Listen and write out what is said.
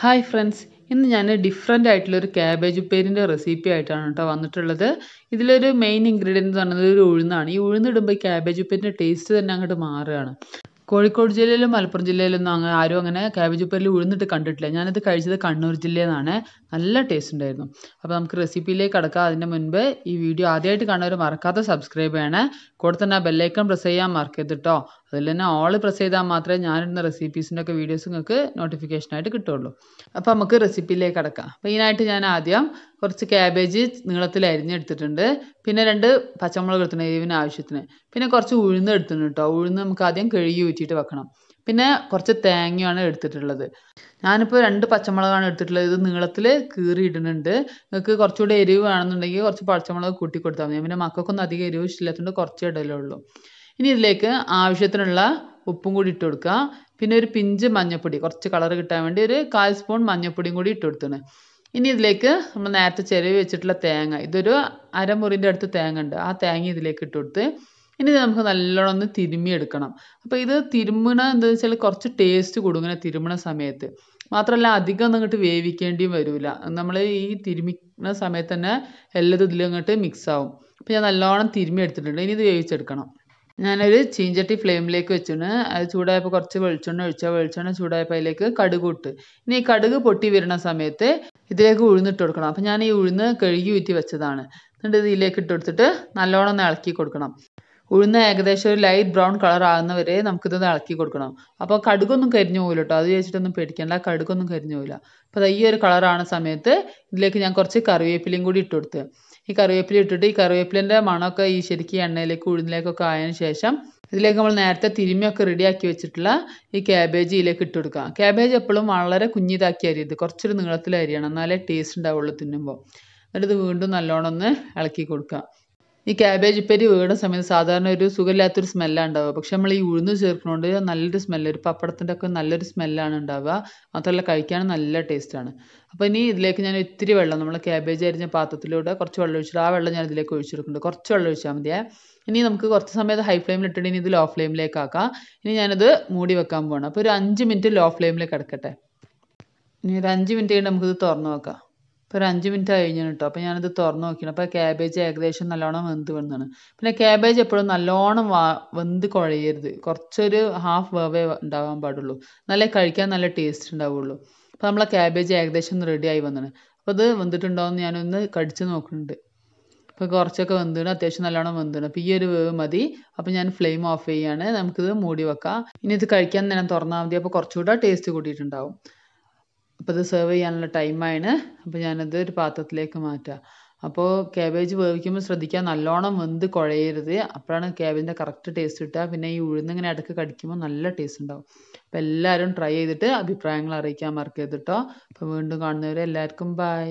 Hi friends ഇന്ന് ഞാൻ different ആയിട്ടുള്ളൊരു ക്യാബേജ് ഉപ്പേരിന്റെ റെസിപ്പി ആയിട്ടാണ് കേട്ടോ വന്നിട്ടുള്ളത്. ഇതിലൊരു മെയിൻ ഇൻഗ്രീഡിയന്റ് എന്ന് പറയുന്നത് ഒരു ഉഴുന്നാണ്. ഈ ഉഴുന്നിടുമ്പോൾ ക്യാബേജ് ഉപ്പേരിന്റെ ടേസ്റ്റ് തന്നെ അങ്ങോട്ട് മാറുകയാണ്. കോഴിക്കോട് ജില്ലയിലും മലപ്പുറം ജില്ലയിലൊന്നും അങ്ങനെ ആരും അങ്ങനെ ക്യാബേജ് ഉപ്പേരിൽ ഉഴുന്നിട്ട് കണ്ടിട്ടില്ല. ഞാനത് കഴിച്ചത് കണ്ണൂർ ജില്ലയിൽ നിന്നാണ് നല്ല ടേസ്റ്റ് ഉണ്ടായിരുന്നു. അപ്പോൾ നമുക്ക് റെസിപ്പിയിലേക്ക് കടക്കാം. അതിന്റെ മുൻപ് ഈ വീഡിയോ ആദ്യമായിട്ട് കാണുന്നവർ മറക്കാതെ സബ്സ്ക്രൈബ് ചെയ്യണേ. കൂടെ തന്നെ ബെല്ലൈക്കൺ പ്രസ് ചെയ്യാൻ മറക്കരുത് കേട്ടോ അതിൽ തന്നെ ഓൾ പ്രസ് ചെയ്താൽ മാത്രമേ ഞാനിടുന്ന റെസിപ്പീസിന്റെ ഒക്കെ വീഡിയോസ് നിങ്ങൾക്ക് നോട്ടിഫിക്കേഷനായിട്ട് കിട്ടുള്ളൂ അപ്പോൾ നമുക്ക് റെസിപ്പിയിലേക്ക് അടക്കാം. അപ്പോൾ ഇതിനായിട്ട് ഞാൻ ആദ്യം കുറച്ച് ക്യാബേജ് നീളത്തിൽ അരിഞ്ഞെടുത്തിട്ടുണ്ട്. പിന്നെ രണ്ട് പച്ചമുളക് എടുത്തിട്ടുണ്ട് എരിവിന് ആവശ്യത്തിന്. പിന്നെ കുറച്ച് ഉഴുന്ന് എടുത്തിട്ടുണ്ട് കേട്ടോ ഉഴുന്ന് നമുക്ക് ആദ്യം കഴുകി ഊറ്റിയിട്ട് വെക്കണം. പിന്നെ കുറച്ച് തേങ്ങയാണ് എടുത്തിട്ടുള്ളത്. ഞാനിപ്പോൾ രണ്ട് പച്ചമുളകാണ് എടുത്തിട്ടുള്ളത്. ഇത് നീളത്തിൽ കീറി ഇടുന്നുണ്ട് നിങ്ങൾക്ക് കുറച്ചുകൂടി എരിവ് വേണമെന്നുണ്ടെങ്കിൽ കുറച്ച് പച്ചമുളക് കൂട്ടി കൊടുത്താൽ മതി. പിന്നെ മക്കൾക്കൊന്നും അധികം എരിവ് ഇഷ്ടമില്ലാത്തതുകൊണ്ട് കുറച്ച് ഇടലേ ഉള്ളൂ ഇനി ഇതിലേക്ക് ആവശ്യത്തിനുള്ള ഉപ്പും കൂടി ഇട്ട് കൊടുക്കുക. പിന്നെ ഒരു പിഞ്ച് മഞ്ഞപ്പൊടി കുറച്ച് കളർ കിട്ടാൻ വേണ്ടി ഒരു കാൽ സ്പൂൺ മഞ്ഞപ്പൊടിയും കൂടി ഇട്ട് കൊടുത്തണ് ഇനി ഇതിലേക്ക് നമ്മൾ നേരത്തെ ചിരവി വെച്ചിട്ടുള്ള തേങ്ങ ഇതൊരു അരമുറിന്റെ അടുത്ത് തേങ്ങ ഉണ്ട്. ആ തേങ്ങ ഇതിലേക്ക് ഇട്ട് കൊടുത്ത് ഇനി നമുക്ക് നല്ലോണം ഒന്ന് തിരുമ്മി എടുക്കണം. അപ്പോൾ ഇത് തിരുമ്മണ എന്താണെന്ന് വെച്ചാൽ കുറച്ച് ടേസ്റ്റ് കൂടും ഇങ്ങനെ തിരുമ്മണ സമയത്ത്. മാത്രമല്ല അധികം ഒന്നും ഇങ്ങോട്ട് വേവിക്കേണ്ടിയും വരില്ല നമ്മൾ ഈ തിരുമിക്കുന്ന സമയത്ത് തന്നെ എല്ലതും ഇതിലങ്ങോട്ട് മിക്സ് ആവും. അപ്പോൾ ഞാൻ നല്ലോണം തിരുമ്മി എടുത്തിട്ടുണ്ട്. ഇനി ഇത് വേവിച്ചെടുക്കണം. ഞാനൊരു ചീഞ്ചട്ടി ഫ്ലെയിമിലേക്ക് വെച്ചിട്ട് അത് ചൂടായപ്പോൾ കുറച്ച് വെളിച്ചെണ്ണ ഒഴിച്ചാൽ വെളിച്ചെണ്ണ ചൂടായപ്പോൾ അതിലേക്ക് കടുക് ഇട്ട്. ഇനി ഈ കടുക് പൊട്ടി വരുന്ന സമയത്ത് ഇതിലേക്ക് ഉഴുന്നിട്ട് കൊടുക്കണം. അപ്പോൾ ഞാൻ ഈ ഉഴുന്ന് കഴുകി ഊറ്റി വെച്ചതാണ്. എന്നിട്ട് ഇതിലേക്ക് ഇട്ട് കൊടുത്തിട്ട് നല്ലോണം ഒന്ന് ഇളക്കി കൊടുക്കണം. ഉഴുന്ന് ഏകദേശം ഒരു ലൈറ്റ് ബ്രൗൺ കളർ ആകുന്ന വരെ നമുക്കിത് ഇളക്കി കൊടുക്കണം. അപ്പോൾ കടുകൊന്നും കരിഞ്ഞു പോകില്ല കേട്ടോ അത് വെച്ചിട്ടൊന്നും പേടിക്കേണ്ട. കടുകൊന്നും കരിഞ്ഞു പോകില്ല അപ്പോൾ ഈ ഒരു കളറാണ് സമയത്ത് ഇതിലേക്ക് ഞാൻ കുറച്ച് കറിവേപ്പിലയും കൂടി ഇട്ട് കൊടുത്ത്. ഈ കറിവേപ്പില ഇട്ടിട്ട് ഈ കറിവേപ്പിലിന്റെ മണമൊക്കെ ഈ ശരിക്കും എണ്ണയിലേക്ക് ഉഴുന്നിലേക്കൊക്കെ ആയതിനു ശേഷം ഇതിലേക്ക് നമ്മൾ നേരത്തെ തിരുമ്മിയൊക്കെ റെഡിയാക്കി വെച്ചിട്ടുള്ള ഈ ക്യാബേജ് ഇതിലേക്ക് ഇട്ട് കൊടുക്കുക. ക്യാബേജ് എപ്പോഴും വളരെ കുഞ്ഞിതാക്കി അരിയത് കുറച്ചൊരു നീളത്തിൽ അരിയണം എന്നാലേ ടേസ്റ്റ് ഉണ്ടാവുള്ളൂ തിന്നുമ്പോൾ എന്നിട്ട് ഇത് വീണ്ടും നല്ലോണം ഒന്ന് ഇളക്കി കൊടുക്കുക. ഈ ക്യാബേജ് ഉപ്പേരി വീടുന്ന സമയത്ത് സാധാരണ ഒരു സുഖമില്ലാത്തൊരു സ്മെല്ലാണ് ഉണ്ടാവുക പക്ഷെ നമ്മൾ ഈ ഉഴുന്ന് ചേർക്കുന്നതുകൊണ്ട് നല്ലൊരു സ്മെല്ല് ഒരു പപ്പടത്തിന്റെ ഒക്കെ നല്ലൊരു സ്മെല്ലാണ് ഉണ്ടാവുക. മാത്രമല്ല കഴിക്കാൻ നല്ല ടേസ്റ്റാണ് അപ്പോൾ ഇനി ഇതിലേക്ക് ഞാൻ ഇത്തിരി വെള്ളം നമ്മൾ ക്യാബേജ് അരിഞ്ഞ പാത്രത്തിലൂടെ കുറച്ച് വെള്ളം ഒഴിച്ചിട്ട് ആ വെള്ളം ഞാൻ ഇതിലേക്ക് ഒഴിച്ചെടുക്കുന്നുണ്ട് കുറച്ച് വെള്ളം ഒഴിച്ചാൽ മതിയേ. ഇനി നമുക്ക് കുറച്ച് സമയത്ത് ഹൈ ഫ്ലെയിമിൽ ഇട്ടിട്ട് ഇനി ഇത് ലോ ഫ്ലെയിമിലേക്ക് ആക്കാം. ഇനി ഞാനത് മൂടി വെക്കാൻ പോകണം അപ്പോൾ ഒരു അഞ്ച് മിനിറ്റ് ലോ ഫ്ലെയിമിൽ കിടക്കട്ടെ ഇനി ഒരു അഞ്ച് മിനിറ്റ് കഴിഞ്ഞ് നമുക്കിത് തുറന്ന് നോക്കാം. ഇപ്പോൾ ഒരു അഞ്ച് മിനിറ്റ് കഴിഞ്ഞു കേട്ടോ അപ്പോൾ ഞാനിത് തുറന്ന് നോക്കിയാണ് അപ്പോൾ ക്യാബേജ് ഏകദേശം നല്ലോണം വെന്ത് വന്നാണ്. പിന്നെ ക്യാബേജ് എപ്പോഴും നല്ലോണം വാ വെന്ത് കുഴയരുത്. കുറച്ചൊരു ഹാഫ് വേവേ ഉണ്ടാവാൻ പാടുള്ളൂ. നല്ല കഴിക്കാൻ നല്ല ടേസ്റ്റ് ഉണ്ടാവുള്ളൂ. അപ്പോൾ നമ്മളെ ക്യാബേജ് ഏകദേശം റെഡി ആയി വന്നാണ്. അപ്പോൾ ഇത് വെന്തിട്ടുണ്ടോ എന്ന് ഞാനൊന്ന് കടിച്ച് നോക്കുന്നുണ്ട്. അപ്പോൾ കുറച്ചൊക്കെ വെന്തുണ്ട്. അത്യാവശ്യം നല്ലോണം വെന്തുണ്ട്. അപ്പോൾ ഈ ഒരു വേവ് മതി. അപ്പോൾ ഞാൻ ഫ്ലെയിം ഓഫ് ചെയ്യാണ്. നമുക്കിത് മൂടി വെക്കാം. ഇനി ഇത് കഴിക്കാൻ നേരം തുറന്നാൽ മതി. അപ്പോൾ കുറച്ചുകൂടെ ടേസ്റ്റ് കൂട്ടിയിട്ടുണ്ടാവും അപ്പോൾ ഇത് സെർവ് ചെയ്യാനുള്ള ടൈമാണ് അപ്പോൾ ഞാനത് ഒരു പാത്രത്തിലേക്ക് മാറ്റാം. അപ്പോൾ ക്യാബേജ് വേവിക്കുമ്പോൾ ശ്രദ്ധിക്കുക നല്ലോണം വെന്ത് കുഴയരുത്. അപ്പോഴാണ് ക്യാബേജിന്റെ കറക്റ്റ് ടേസ്റ്റ് കിട്ടുക. പിന്നെ ഈ ഉഴുന്നിങ്ങനെ ഇടയ്ക്ക് കടിക്കുമ്പോൾ നല്ല ടേസ്റ്റ് ഉണ്ടാവും. അപ്പോൾ എല്ലാവരും ട്രൈ ചെയ്തിട്ട് അഭിപ്രായങ്ങൾ അറിയിക്കാൻ മറക്കരുത് കേട്ടോ അപ്പോൾ വീണ്ടും കാണുന്നവരെ എല്ലാവർക്കും ബൈ